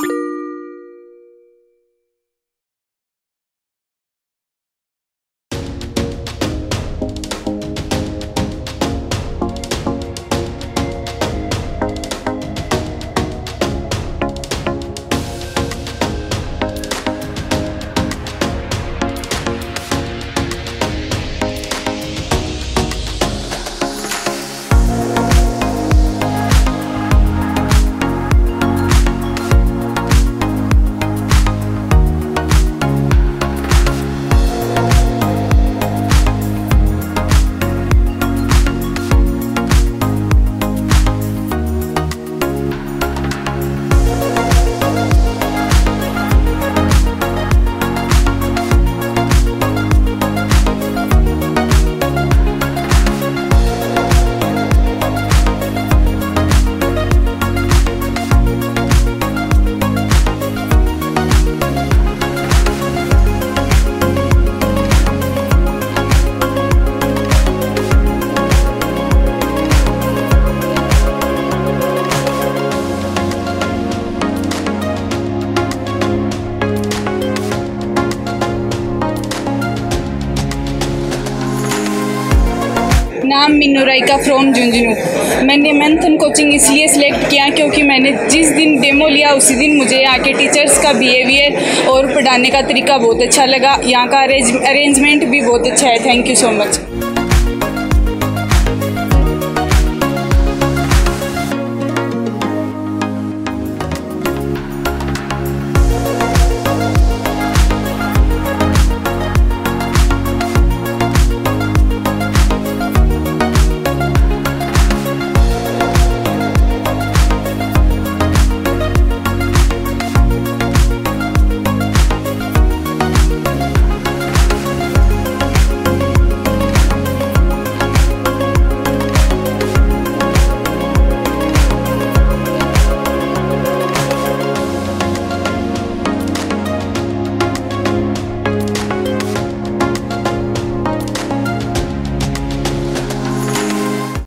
you नाम Meenu Raika from Jhunjhunu. मैंने मैंथन coaching इसलिए सिलेक्ट किया क्योंकि मैंने जिस दिन डेमो लिया, उसी दिन मुझे यहाँ के टीचर्स का बिहेवियर और पढ़ाने का तरीका बहुत अच्छा लगा। यहाँ का अरेंजमेंट भी बहुत अच्छा है। Thank you so much